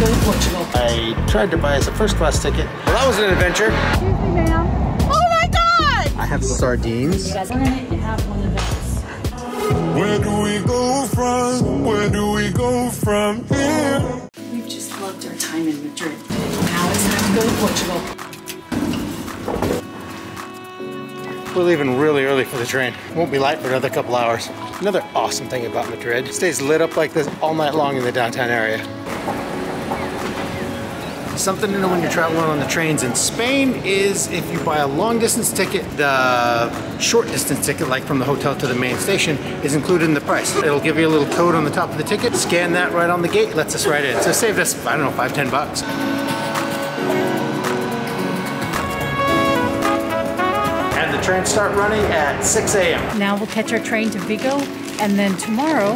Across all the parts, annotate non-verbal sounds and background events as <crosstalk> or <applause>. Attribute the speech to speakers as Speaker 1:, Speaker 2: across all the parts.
Speaker 1: to go to Portugal.
Speaker 2: I tried to buy us a first class ticket. Well, that was an adventure.
Speaker 1: Excuse me, ma'am. Oh my God!
Speaker 2: I have sardines.
Speaker 1: You guys are gonna have one of those.
Speaker 3: Where do we go from? Where do we go from here?
Speaker 1: We've just loved our time in Madrid. Now it's time to go to Portugal.
Speaker 2: We're leaving really early for the train. Won't be light for another couple hours. Another awesome thing about Madrid, it stays lit up like this all night long in the downtown area. Something to know when you're traveling on the trains in Spain is if you buy a long distance ticket, the short distance ticket, like from the hotel to the main station, is included in the price. It'll give you a little code on the top of the ticket, scan that right on the gate, lets us right in. So saved us, I don't know, five, ten bucks. And the trains start running at 6 a.m.
Speaker 1: Now we'll catch our train to Vigo, and then tomorrow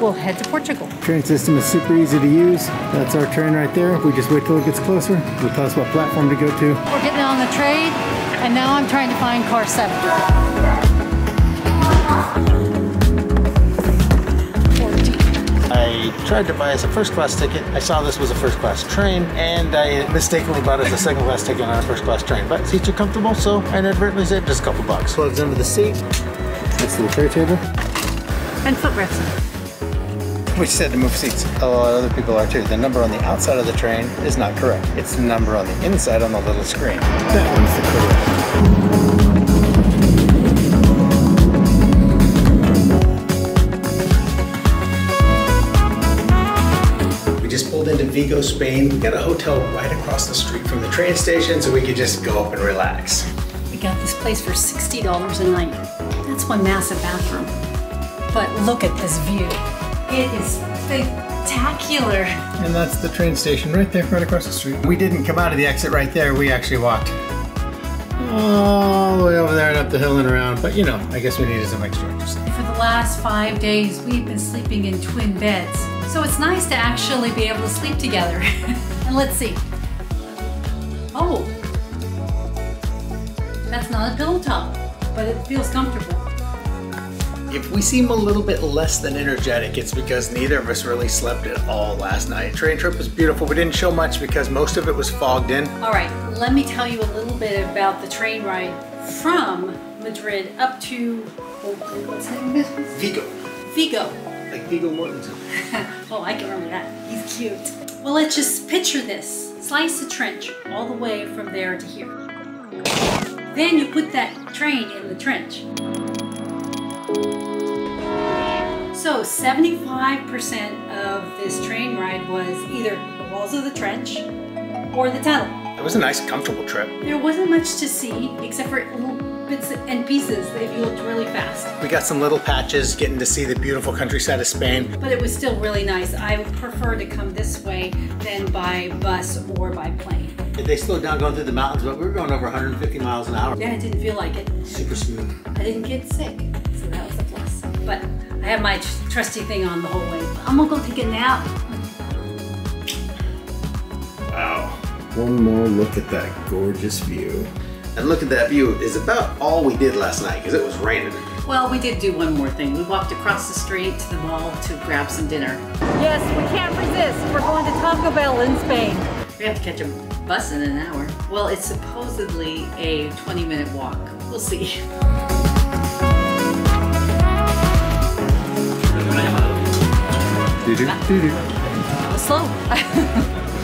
Speaker 1: we'll head to Portugal.
Speaker 2: Train system is super easy to use. That's our train right there. We just wait till it gets closer. It'll tell us what platform to go to.
Speaker 1: We're getting on the train, and now I'm trying to find car seven.
Speaker 2: I tried to buy us a first class ticket. I saw this was a first class train and I mistakenly bought us a second class ticket on a first class train. But seats are comfortable, so I inadvertently saved just a couple bucks. Plugs into the seat. That's the tray table.
Speaker 1: And footrest. <laughs>
Speaker 2: We said to move seats. A lot of other people are too. The number on the outside of the train is not correct. It's the number on the inside on the little screen. That one's the correct. One. We just pulled into Vigo, Spain. We got a hotel right across the street from the train station so we could just go up and relax.
Speaker 1: We got this place for $60 a night. That's one massive bathroom. But look at this view. It is spectacular.
Speaker 2: And that's the train station right there, right across the street. We didn't come out of the exit right there. We actually walked all the way over there and up the hill and around. But you know, I guess we needed some extra exercise.
Speaker 1: For the last five days, we've been sleeping in twin beds. So it's nice to actually be able to sleep together. <laughs> and let's see. Oh, that's not a pillow top, but it feels comfortable.
Speaker 2: If we seem a little bit less than energetic, it's because neither of us really slept at all last night. Train trip was beautiful. We didn't show much because most of it was fogged in.
Speaker 1: All right, let me tell you a little bit about the train ride from Madrid up to, what's the name of?
Speaker 2: Vigo,
Speaker 1: Vigo.
Speaker 2: like Viggo Mortensen. <laughs>
Speaker 1: oh, I can remember that. He's cute. Well, let's just picture this. Slice a trench all the way from there to here. Then you put that train in the trench. 75% of this train ride was either the walls of the trench or the tunnel.
Speaker 2: It was a nice, comfortable trip.
Speaker 1: There wasn't much to see except for little bits and pieces if you looked really fast.
Speaker 2: We got some little patches getting to see the beautiful countryside of Spain.
Speaker 1: But it was still really nice. I would prefer to come this way than by bus or by plane.
Speaker 2: They slowed down going through the mountains, but we were going over 150 miles an hour.
Speaker 1: Yeah, it didn't feel like it.
Speaker 2: Super smooth.
Speaker 1: I didn't get sick, so that was a plus. But I have my tr- trusty thing on the whole way. I'm gonna go take a nap.
Speaker 2: Wow. One more look at that gorgeous view. And look at that view is about all we did last night because it was raining.
Speaker 1: Well, we did do one more thing. We walked across the street to the mall to grab some dinner. Yes, we can't resist. We're going to Taco Bell in Spain. We have to catch a bus in an hour. Well, it's supposedly a 20 minute walk. We'll see. That was slow. <laughs>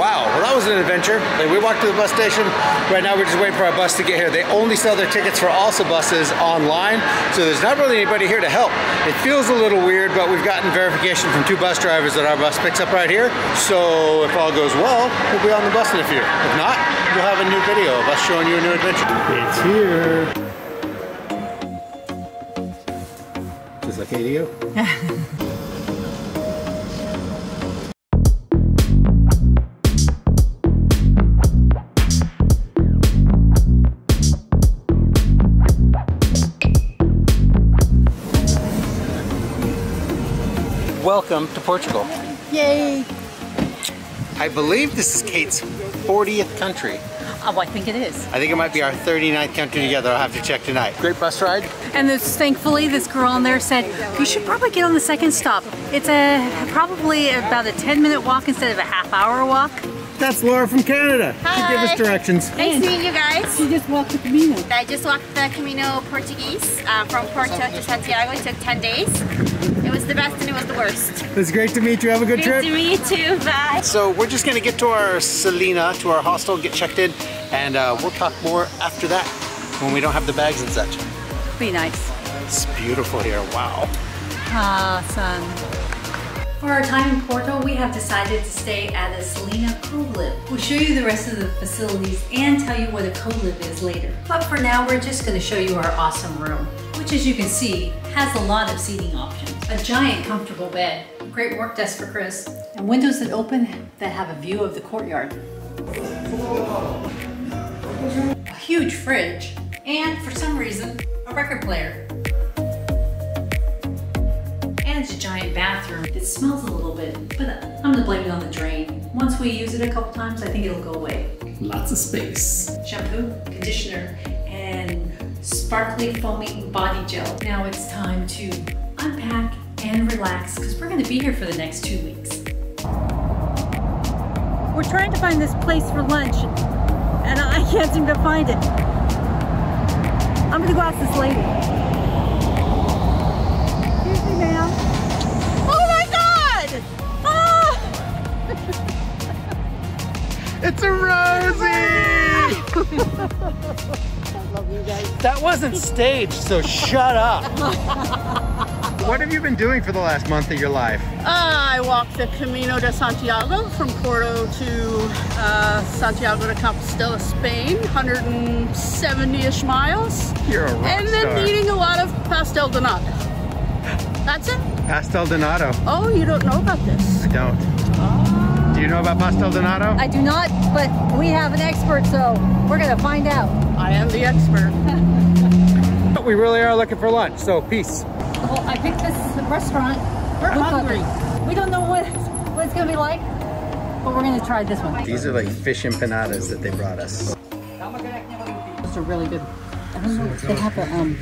Speaker 2: Wow, well that was an adventure. Like we walked to the bus station. Right now we're just waiting for our bus to get here. They only sell their tickets for ALSA buses online, so there's not really anybody here to help. It feels a little weird, but we've gotten verification from two bus drivers that our bus picks up right here. So if all goes well, we'll be on the bus in a few. If not, we'll have a new video of us showing you a new adventure. It's here. Just like ADO. Welcome to Portugal.
Speaker 1: Yay!
Speaker 2: I believe this is Kate's 40th country.
Speaker 1: Oh, I think it is.
Speaker 2: I think it might be our 39th country together. I'll have to check tonight. Great bus ride.
Speaker 1: And this, thankfully, this girl on there said, you should probably get on the second stop. It's a probably about a 10 minute walk instead of a half hour walk.
Speaker 2: That's Laura from Canada. Hi. She gave us directions.
Speaker 4: Nice to meet you guys.
Speaker 1: You just walked the Camino.
Speaker 4: I just walked the Camino Portuguese uh, from Porto to Santiago. It took 10 days. It was the best and it was the worst.
Speaker 2: It's great to meet you. Have a good
Speaker 4: Good
Speaker 2: trip.
Speaker 4: to meet you. Bye.
Speaker 2: So we're just gonna get to our Selina, to our hostel, get checked in, and uh, we'll talk more after that when we don't have the bags and such.
Speaker 1: Be nice.
Speaker 2: It's beautiful here. Wow.
Speaker 1: Ah, son. For our time in Porto, we have decided to stay at a Selina Cove We'll show you the rest of the facilities and tell you what a Cove is later. But for now, we're just going to show you our awesome room, which as you can see, has a lot of seating options. A giant comfortable bed, great work desk for Chris, and windows that open that have a view of the courtyard. A huge fridge, and for some reason, a record player. And it's a giant bathroom. It smells a little bit, but I'm gonna blame it on the drain. Once we use it a couple times, I think it'll go away.
Speaker 5: Lots of space.
Speaker 1: Shampoo, conditioner, and sparkly foaming body gel. Now it's time to unpack and relax because we're gonna be here for the next two weeks. We're trying to find this place for lunch and I can't seem to find it. I'm gonna go ask this lady. Excuse me, ma'am.
Speaker 2: It's a Rosie! That wasn't staged, so shut up. what have you been doing for the last month of your life?
Speaker 6: I walked the Camino de Santiago from Porto to uh, Santiago de Compostela, Spain, 170-ish miles,
Speaker 2: You're a rock
Speaker 6: and then
Speaker 2: star.
Speaker 6: eating a lot of pastel de nata. That's it?
Speaker 2: Pastel Donato.
Speaker 6: Oh, you don't know about this?
Speaker 2: I don't. Do you know about Pastel Donato?
Speaker 1: I do not, but we have an expert, so we're gonna find out.
Speaker 6: I am the expert. <laughs>
Speaker 2: But we really are looking for lunch, so peace.
Speaker 1: Well, I picked this restaurant.
Speaker 6: We're
Speaker 1: Look
Speaker 6: hungry.
Speaker 1: We don't know what, what it's gonna be like, but we're gonna try this one.
Speaker 2: These are like fish empanadas that they brought us.
Speaker 1: Those are really good. I don't know, they have a, um,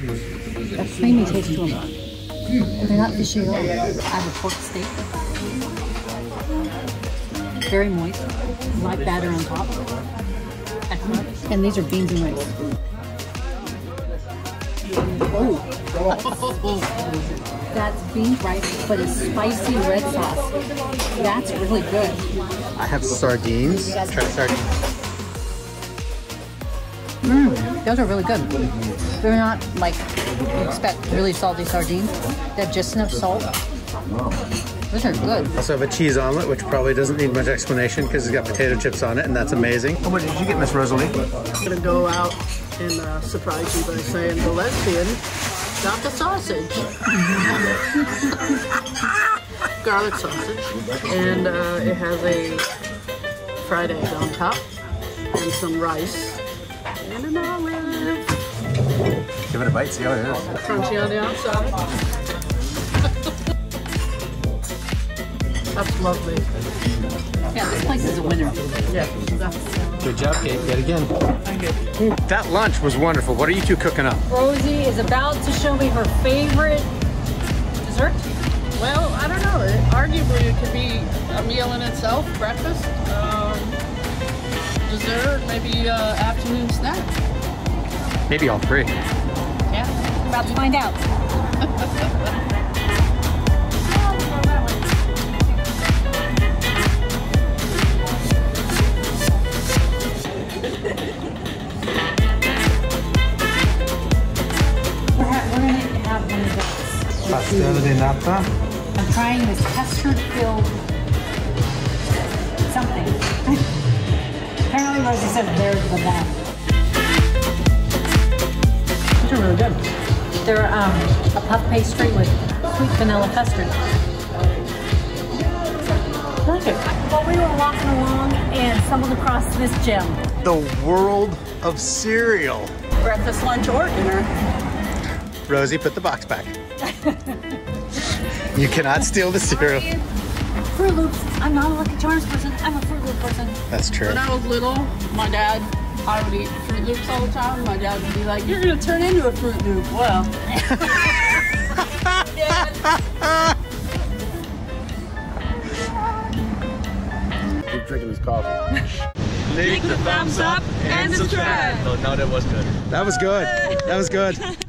Speaker 1: a creamy taste to them. They're not fishy at all. I have a pork steak. Very moist, light batter on top. Excellent. And these are beans and rice. Oh. That's beans rice, but a spicy red sauce. That's really good.
Speaker 2: I have sardines. Try sardines.
Speaker 1: Mmm, Those are really good. They're not like you expect really salty sardines. They have just enough salt. Those are good.
Speaker 2: Also have a cheese omelet, which probably doesn't need much explanation because it's got potato chips on it, and that's amazing. Oh, what did you get, Miss Rosalie?
Speaker 6: I'm gonna go out and uh, surprise you by saying the lesbian got the sausage. <laughs> Garlic sausage. And uh, it has a fried egg on top and some rice and an olive.
Speaker 2: Give it a bite, see how it is.
Speaker 6: Crunchy on the outside. That's lovely.
Speaker 1: Yeah, this place is a winner.
Speaker 6: Yeah.
Speaker 2: Good job, Kate, yet again. That lunch was wonderful. What are you two cooking up?
Speaker 1: Rosie is about to show me her favorite dessert.
Speaker 6: Well, I don't know. It, arguably, it could be a meal in itself, breakfast, um, dessert, maybe uh, afternoon snack.
Speaker 2: Maybe all three.
Speaker 6: Yeah.
Speaker 1: We're about to find out. <laughs>
Speaker 2: Pastel de nata.
Speaker 1: I'm trying this custard-filled something. Apparently Rosie said they're the best. These are really good. They're um, a puff pastry with sweet vanilla custard. I like it. Well, we were walking along and stumbled across this gem.
Speaker 2: The world of cereal.
Speaker 6: Breakfast, lunch, or dinner.
Speaker 2: Rosie, put the box back. you cannot steal the cereal.
Speaker 1: Froot Loops. I'm not a Lucky Charms person. I'm a Fruit Loop person.
Speaker 2: That's true.
Speaker 6: When I was little, my dad I would eat Froot Loops all the time. My dad would be like, "You're gonna turn into a Fruit Loop." Well, <laughs> <laughs>
Speaker 2: Keep drinking this coffee. <laughs>
Speaker 5: Leave the thumbs up and subscribe.
Speaker 2: No, no, that was good. That was good. That was good. <laughs>